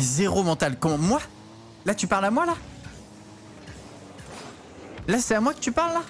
Zéro mental. Comment Moi? Là, tu parles à moi, là? Là, c'est à moi que tu parles, là?